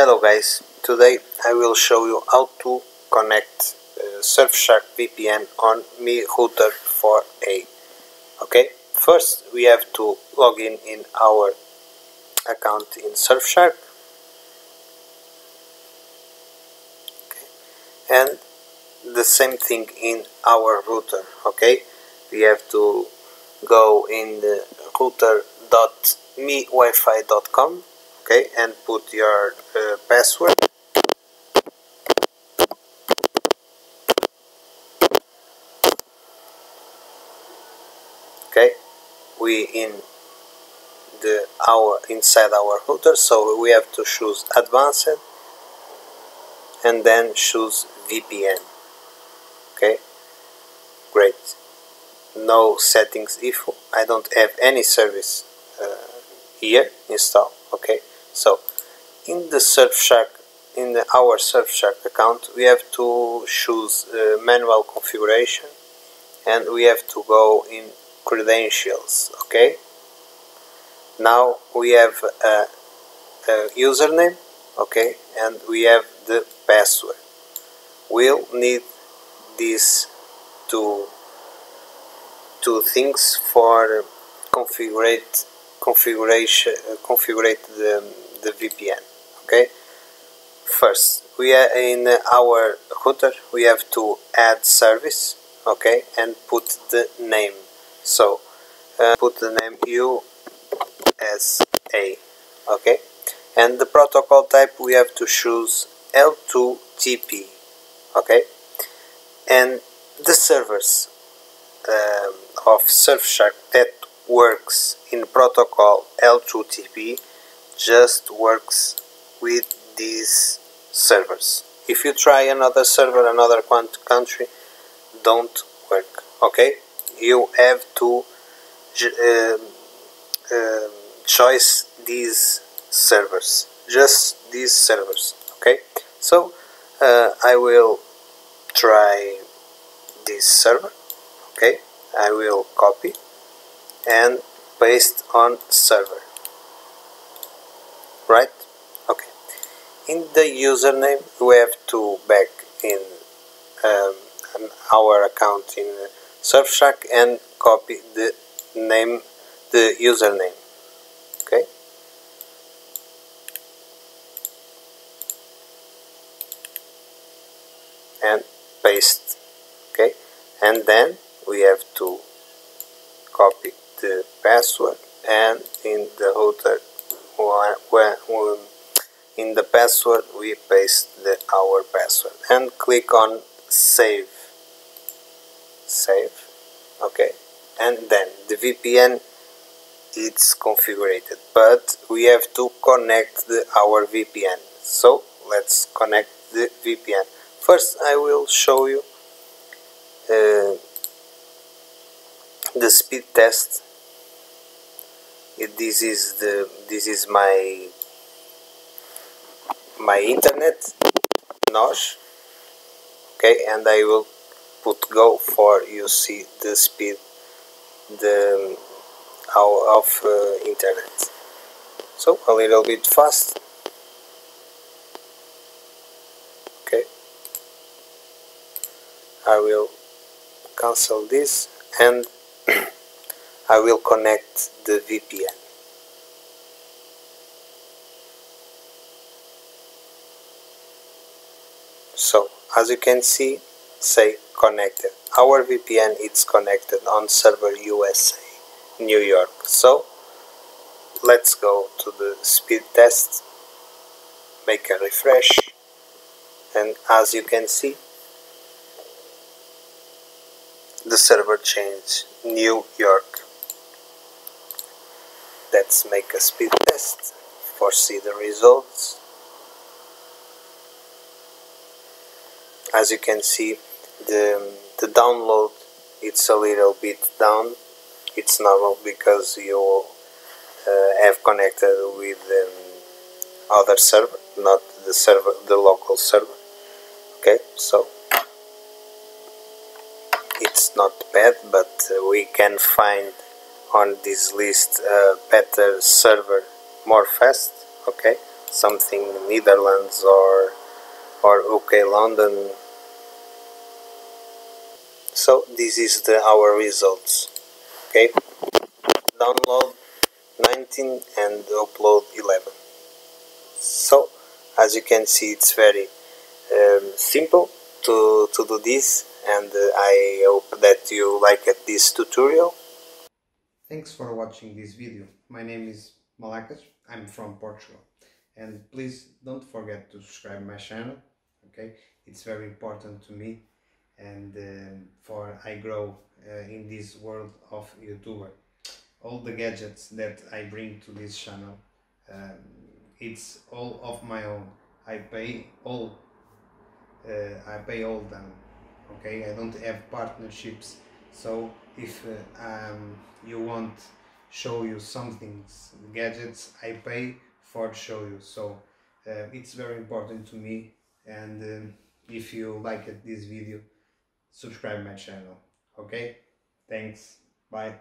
Hello guys, today I will show you how to connect uh, Surfshark VPN on Mi Router 4A. Okay, first we have to log in in our account in Surfshark. Okay. And the same thing in our router, okay? We have to go in the router.miwifi.com okay and put your uh, password. Okay we in the our inside our router so we have to choose advanced and then choose VPN okay great. No settings if I don't have any service uh, here installed okay so in the Surfshark in the, our Surfshark account we have to choose uh, manual configuration and we have to go in credentials okay? Now we have a, a username okay? And we have the password. We'll need these two two things for configurate configuration uh, configure the, the VPN okay? First we are in our router we have to add service okay and put the name. So uh, put the name USA okay? And the protocol type we have to choose L2TP okay? And the servers um, of Surfshark that works in protocol L2TP just works with these servers. If you try another server, another country, don't work. Okay, you have to uh, uh, choose these servers, just these servers. Okay, so uh, I will try this server. Okay, I will copy and paste on server. Right? Okay. In the username we have to back in um, our account in Surfshark and copy the name the username. Okay? And paste. Okay? And then we have to copy the password and in the router. When in the password we paste the, our password and click on save. Save. Okay. And then the VPN it's configured but we have to connect the, our VPN so let's connect the VPN first I will show you uh, the speed test this is the this is my my internet notch okay and I will put go for you see the speed the of uh, internet. So a little bit fast. Okay. I will cancel this and I will connect the VPN. So as you can see say connected. Our VPN is connected on server USA New York. So let's go to the speed test make a refresh and as you can see the server changed New York let's make a speed test for see the results. As you can see the, the download it's a little bit down. It's normal because you uh, have connected with um, other server not the server the local server. Okay so it's not bad but we can find on this list uh, better server more fast okay? Something Netherlands or or UK London. So this is the our results okay? Download 19 and upload 11 so as you can see it's very um, simple to, to do this and uh, I hope that you like this tutorial Thanks for watching this video. My name is Malakas, I'm from Portugal. And please don't forget to subscribe my channel okay? It's very important to me and um, for I grow uh, in this world of YouTuber. All the gadgets that I bring to this channel um, it's all of my own. I pay all uh, I pay all them okay? I don't have partnerships so if uh, um, you want show you something gadgets I pay for show you. So uh, it's very important to me and um, if you like this video subscribe my channel. Okay? Thanks. Bye